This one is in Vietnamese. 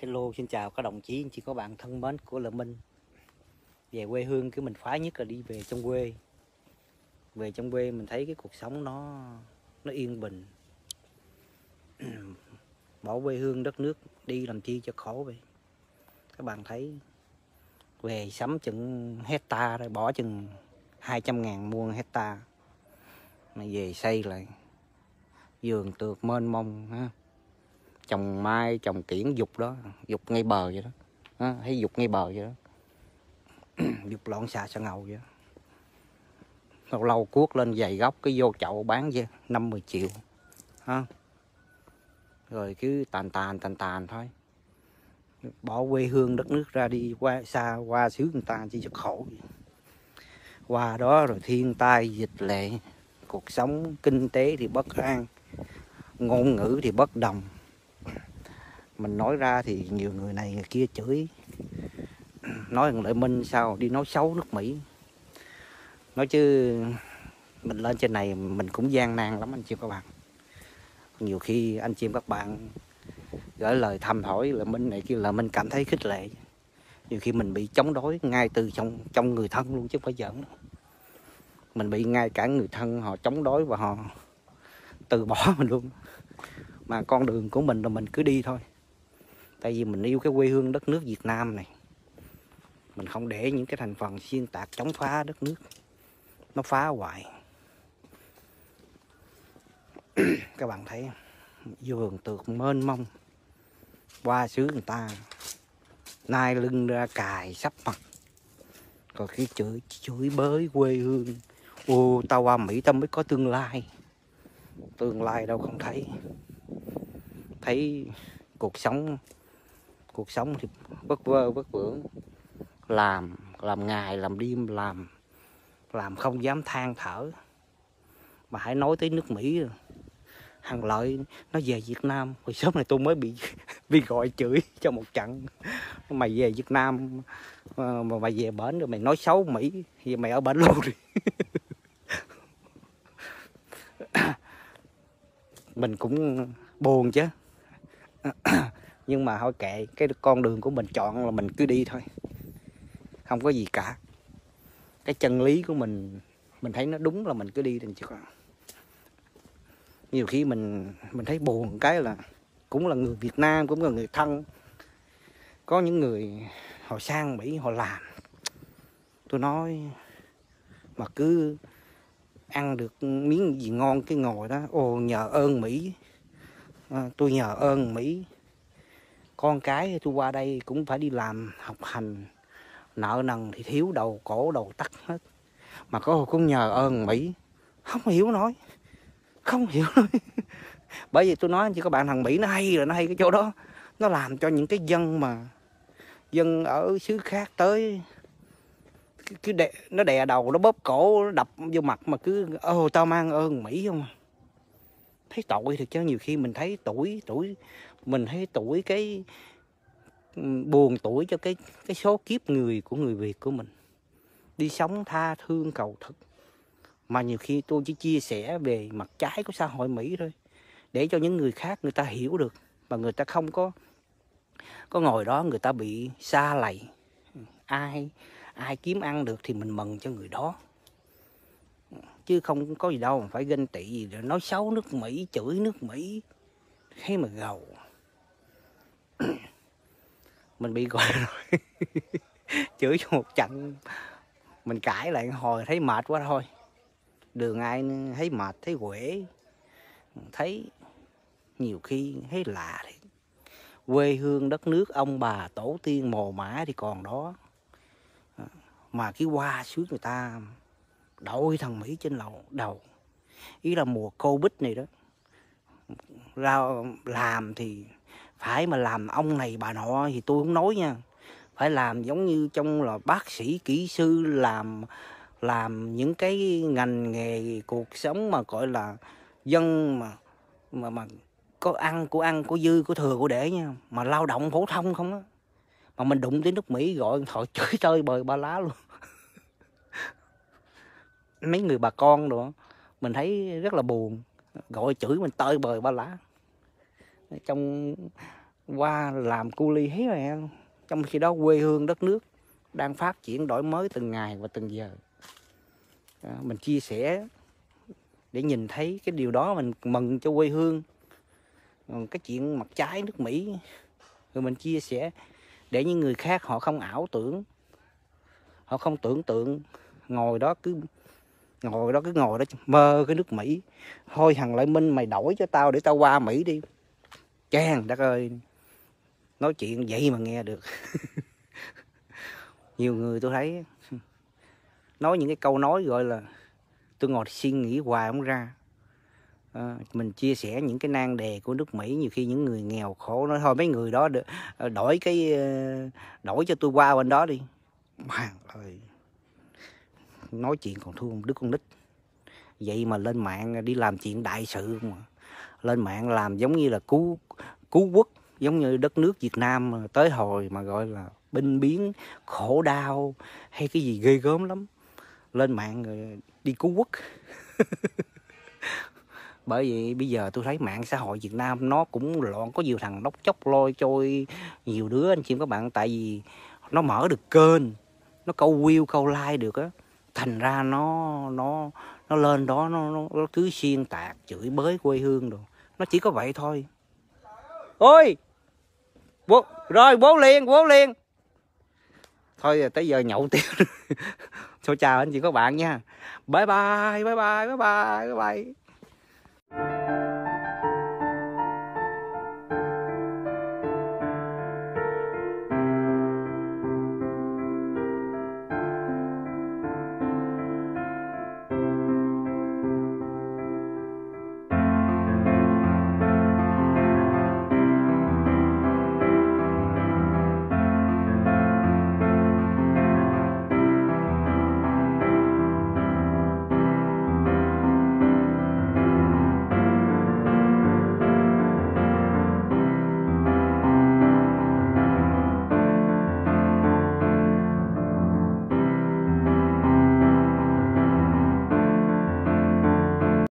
Hello, xin chào các đồng chí. Anh chị có bạn thân mến của Lợi Minh. Về quê hương cái mình khoái nhất là đi về trong quê. Về trong quê mình thấy cái cuộc sống nó nó yên bình. Bỏ quê hương, đất nước đi làm chi cho khổ vậy? Các bạn thấy về sắm chừng hecta rồi, bỏ chừng 200 ngàn mua hecta Mà về xây lại giường tược mênh mông, ha trồng mai trồng kiển dục đó dục ngay bờ vậy đó. À, thấy dục ngay bờ vậy đó. Dục lọn xà xà ngầu vậy đó. lâu lâu cuốc lên dày gốc cái vô chậu bán vậy năm mười triệu. Ha rồi cứ tàn tàn tàn tàn thôi. Bỏ quê hương đất nước ra đi qua xa qua xứ người ta chỉ cho khổ qua đó rồi thiên tai dịch lệ cuộc sống kinh tế thì bất an ngôn ngữ thì bất đồng mình nói ra thì nhiều người này người kia chửi. Nói thằng lợi minh sao đi nói xấu nước mỹ. Nói chứ mình lên trên này mình cũng gian nan lắm anh chị các bạn. Nhiều khi anh chị các bạn gửi lời thăm hỏi là minh này kia là mình cảm thấy khích lệ. Nhiều khi mình bị chống đối ngay từ trong trong người thân luôn chứ không phải giỡn. Mình bị ngay cả người thân họ chống đối và họ từ bỏ mình luôn. Mà con đường của mình là mình cứ đi thôi tại vì mình yêu cái quê hương đất nước Việt Nam này. Mình không để những cái thành phần xuyên tạc chống phá đất nước. Nó phá hoại. Các bạn thấy vườn tược mênh mông. Qua xứ người ta, nai lưng ra cài sắp mặt. Rồi khi chửi chửi bới quê hương. Ô, tao qua mỹ tao mới có tương lai. Tương lai đâu không thấy. Thấy cuộc sống cuộc sống thì vất vơ vất vưởng. Làm làm ngày, làm đêm, làm làm không dám than thở. Mà hãy nói tới nước mỹ. Hàng lợi, nó về việt nam. Hồi sớm này tôi mới bị bị gọi chửi cho một trận. Mày về việt nam ờ, mà mày về bển rồi mày nói xấu mỹ. Thì mày ở bển luôn đi mình cũng buồn chứ. Ừ nhưng mà thôi kệ cái con đường của mình chọn là mình cứ đi thôi. Không có gì cả. Cái chân lý của mình mình thấy nó đúng là mình cứ đi đừng chứ nhiều khi mình mình thấy buồn cái là cũng là người Việt Nam cũng là người thân. Có những người họ sang Mỹ họ làm. Tôi nói mà cứ ăn được miếng gì ngon cái ngồi đó ồ nhờ ơn Mỹ. À, tôi nhờ ơn Mỹ con cái tôi qua đây cũng phải đi làm học hành. Nợ nần thì thiếu đầu cổ đầu tắt hết. Mà có cũng nhờ ơn mỹ. Không hiểu nói. Không hiểu nói. Bởi vì tôi nói chỉ có bạn thằng mỹ nó hay rồi nó hay cái chỗ đó. Nó làm cho những cái dân mà dân ở xứ khác tới cứ đè, nó đè đầu nó bóp cổ nó đập vô mặt mà cứ ô tao mang ơn mỹ không à? Thấy tội thì chứ nhiều khi mình thấy tuổi tuổi, mình thấy tuổi cái buồn tuổi cho cái cái số kiếp người của người Việt của mình. Đi sống tha thương cầu thực. Mà nhiều khi tôi chỉ chia sẻ về mặt trái của xã hội Mỹ thôi. Để cho những người khác người ta hiểu được. Và người ta không có có ngồi đó người ta bị xa lầy. Ai ai kiếm ăn được thì mình mừng cho người đó chứ không có gì đâu, phải ganh tị gì rồi nói xấu nước Mỹ, chửi nước Mỹ thấy mà gầu. Mình bị gọi rồi. Chửi cho một trận. Mình cãi lại hồi, thấy mệt quá thôi. Đường ai thấy mệt, thấy quể. Thấy nhiều khi thấy lạ thì quê hương đất nước, ông bà, tổ tiên, mồ mã thì còn đó. Mà cái hoa xứ người ta đội thằng mỹ trên lầu đầu. Ý là mùa covid này đó, ra làm thì phải mà làm ông này bà nọ thì tôi không nói nha. Phải làm giống như trong là bác sĩ, kỹ sư làm làm những cái ngành nghề, cuộc sống mà gọi là dân mà mà mà có ăn, của ăn, của dư, của thừa, của để nha. Mà lao động phổ thông không á. Mà mình đụng tới nước mỹ gọi thoại chửi chơi bời ba lá luôn mấy người bà con rồi mình thấy rất là buồn. Gọi chửi mình tơi bời ba lá trong qua làm cu ly hết rồi trong khi đó quê hương đất nước đang phát triển đổi mới từng ngày và từng giờ. À, mình chia sẻ để nhìn thấy cái điều đó mình mừng cho quê hương. Còn cái chuyện mặt trái nước Mỹ, rồi mình chia sẻ để những người khác họ không ảo tưởng, họ không tưởng tượng. Ngồi đó cứ ngồi đó cứ ngồi đó mơ cái nước Mỹ. Thôi thằng Lại Minh mày đổi cho tao để tao qua Mỹ đi. Chàng đất ơi nói chuyện vậy mà nghe được. Nhiều người tôi thấy nói những cái câu nói gọi là tôi ngồi suy nghĩ hoài không ra. À, mình chia sẻ những cái nan đề của nước Mỹ nhiều khi những người nghèo khổ nói thôi mấy người đó đổi cái ờ, đổi cho tôi qua bên đó đi. Hoàng ơi nói chuyện còn thua một đứa con nít. Vậy mà lên mạng đi làm chuyện đại sự mà. Lên mạng làm giống như là cứu cứu quốc, giống như đất nước Việt Nam mà tới hồi mà gọi là binh biến, khổ đau, hay cái gì ghê gớm lắm. Lên mạng rồi đi cứu quốc. Bởi vì bây giờ tôi thấy mạng xã hội Việt Nam nó cũng loạn, có nhiều thằng đốc chốc lôi trôi nhiều đứa, anh chị các bạn. Tại vì nó mở được kênh, nó câu view, câu like được á thành ra nó nó nó lên đó nó nó, cứ xiên tạc chửi bới quê hương rồi nó chỉ có vậy thôi. Ôi! Bố rồi bố liền bố liền. Thôi tới giờ nhậu tiếp. Số chào anh chị các bạn nha. Bye bye bye bye bye bye bye.